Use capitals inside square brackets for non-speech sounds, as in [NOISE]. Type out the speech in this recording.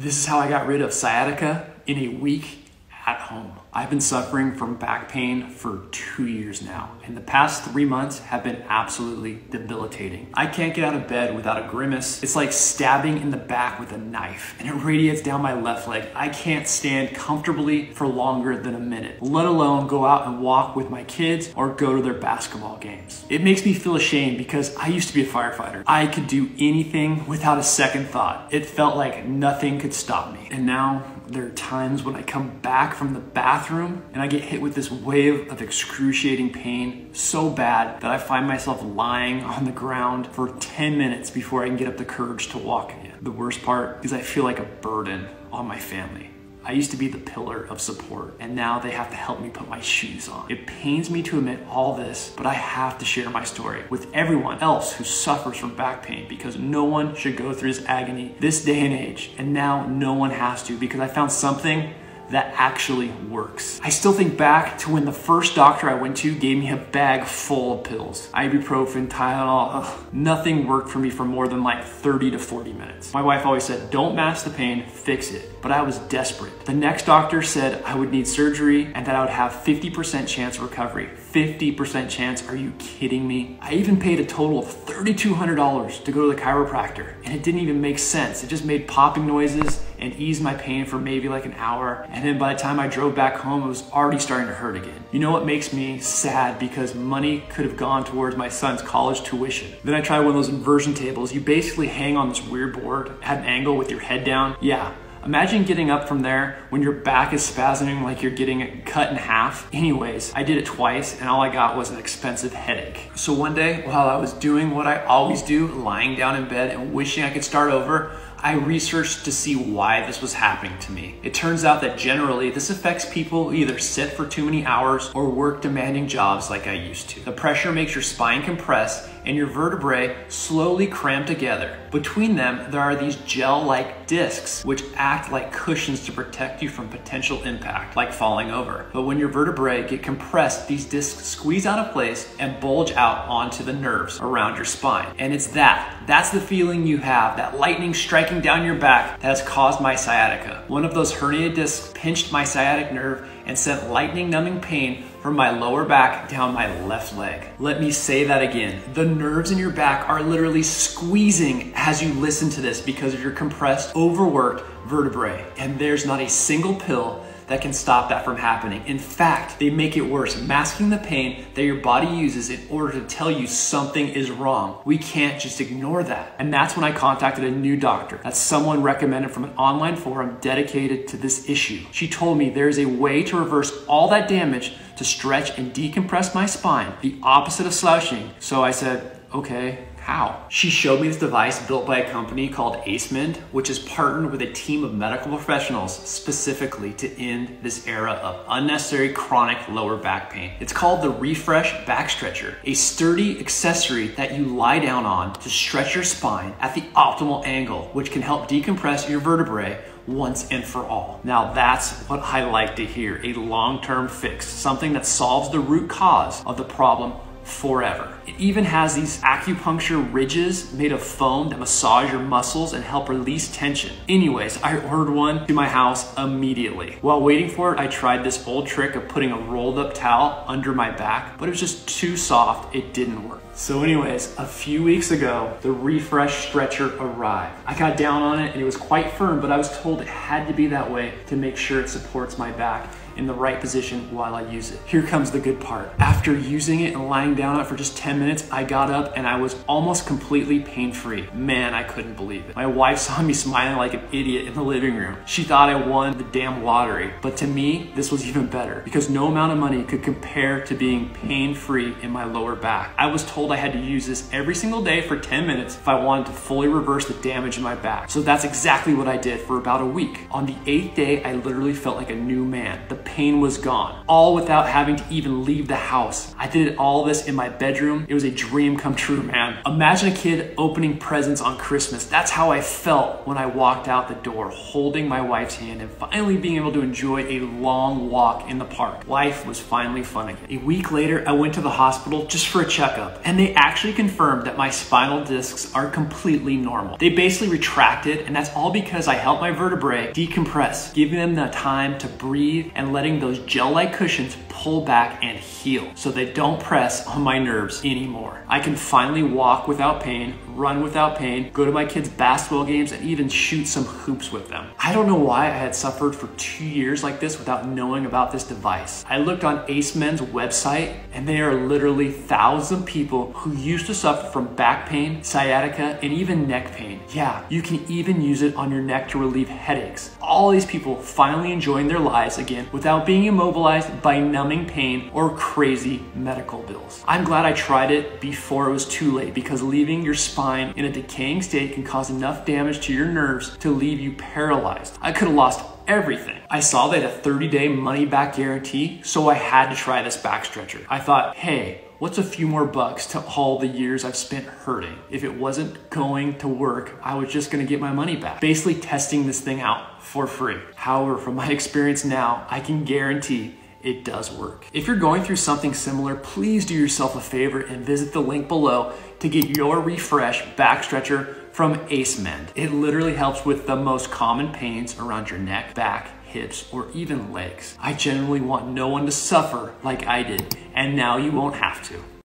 This is how I got rid of sciatica in a week home. I've been suffering from back pain for two years now, and the past three months have been absolutely debilitating. I can't get out of bed without a grimace. It's like stabbing in the back with a knife, and it radiates down my left leg. I can't stand comfortably for longer than a minute, let alone go out and walk with my kids or go to their basketball games. It makes me feel ashamed because I used to be a firefighter. I could do anything without a second thought. It felt like nothing could stop me. And now there are times when I come back from the bathroom and I get hit with this wave of excruciating pain so bad that I find myself lying on the ground for 10 minutes before I can get up the courage to walk again. The worst part is I feel like a burden on my family. I used to be the pillar of support, and now they have to help me put my shoes on. It pains me to admit all this, but I have to share my story with everyone else who suffers from back pain because no one should go through this agony this day and age, and now no one has to because I found something that actually works. I still think back to when the first doctor I went to gave me a bag full of pills. Ibuprofen, Tylenol, ugh, nothing worked for me for more than like 30 to 40 minutes. My wife always said, don't mask the pain, fix it. But I was desperate. The next doctor said I would need surgery and that I would have 50% chance of recovery. 50% chance, are you kidding me? I even paid a total of $3,200 to go to the chiropractor and it didn't even make sense. It just made popping noises and eased my pain for maybe like an hour. And then by the time I drove back home, it was already starting to hurt again. You know what makes me sad? Because money could have gone towards my son's college tuition. Then I tried one of those inversion tables. You basically hang on this weird board at an angle with your head down. Yeah, Imagine getting up from there when your back is spasming like you're getting cut in half. Anyways, I did it twice and all I got was an expensive headache. So one day while I was doing what I always do, lying down in bed and wishing I could start over, I researched to see why this was happening to me. It turns out that generally this affects people who either sit for too many hours or work demanding jobs like I used to. The pressure makes your spine compress and your vertebrae slowly cram together. Between them, there are these gel-like discs which act like cushions to protect you from potential impact, like falling over. But when your vertebrae get compressed, these discs squeeze out of place and bulge out onto the nerves around your spine. And it's that, that's the feeling you have, that lightning striking down your back that has caused my sciatica. One of those herniated discs pinched my sciatic nerve and sent lightning numbing pain from my lower back down my left leg. Let me say that again. The nerves in your back are literally squeezing as you listen to this because of your compressed, overworked vertebrae. And there's not a single pill that can stop that from happening. In fact, they make it worse, masking the pain that your body uses in order to tell you something is wrong. We can't just ignore that. And that's when I contacted a new doctor. That's someone recommended from an online forum dedicated to this issue. She told me there is a way to reverse all that damage to stretch and decompress my spine, the opposite of slouching. So I said, okay, how? She showed me this device built by a company called Acemend, which has partnered with a team of medical professionals specifically to end this era of unnecessary chronic lower back pain. It's called the Refresh Back Stretcher, a sturdy accessory that you lie down on to stretch your spine at the optimal angle, which can help decompress your vertebrae once and for all. Now that's what I like to hear, a long-term fix, something that solves the root cause of the problem forever. It even has these acupuncture ridges made of foam that massage your muscles and help release tension. Anyways, I ordered one to my house immediately. While waiting for it, I tried this old trick of putting a rolled up towel under my back, but it was just too soft, it didn't work. So anyways, a few weeks ago, the refresh stretcher arrived. I got down on it and it was quite firm, but I was told it had to be that way to make sure it supports my back in the right position while I use it. Here comes the good part. After using it and lying down on it for just 10 minutes, I got up and I was almost completely pain-free. Man, I couldn't believe it. My wife [LAUGHS] saw me smiling like an idiot in the living room. She thought I won the damn lottery. But to me, this was even better because no amount of money could compare to being pain-free in my lower back. I was told I had to use this every single day for 10 minutes if I wanted to fully reverse the damage in my back. So that's exactly what I did for about a week. On the eighth day, I literally felt like a new man. The pain was gone, all without having to even leave the house. I did all this in my bedroom. It was a dream come true, man. Imagine a kid opening presents on Christmas. That's how I felt when I walked out the door, holding my wife's hand and finally being able to enjoy a long walk in the park. Life was finally fun again. A week later, I went to the hospital just for a checkup, and they actually confirmed that my spinal discs are completely normal. They basically retracted, and that's all because I helped my vertebrae decompress, giving them the time to breathe and letting those gel-like cushions pull back and heal so they don't press on my nerves anymore. I can finally walk without pain, run without pain, go to my kids' basketball games, and even shoot some hoops with them. I don't know why I had suffered for two years like this without knowing about this device. I looked on Acemend's website, and there are literally thousands of people who used to suffer from back pain, sciatica, and even neck pain. Yeah, you can even use it on your neck to relieve headaches. All these people finally enjoying their lives again without being immobilized by numbing pain or crazy medical bills. I'm glad I tried it before it was too late because leaving your spine in a decaying state can cause enough damage to your nerves to leave you paralyzed. I could have lost everything. I saw they had a 30 day money back guarantee, so I had to try this back stretcher. I thought, hey, what's a few more bucks to all the years I've spent hurting? If it wasn't going to work, I was just gonna get my money back. Basically testing this thing out for free. However, from my [LAUGHS] experience now, I can guarantee it does work. If you're going through something similar, please do yourself a favor and visit the link below to get your refresh back stretcher from Acemend. It literally helps with the most common pains around your neck, back, hips, or even legs. I generally want no one to suffer like I did, and now you won't have to.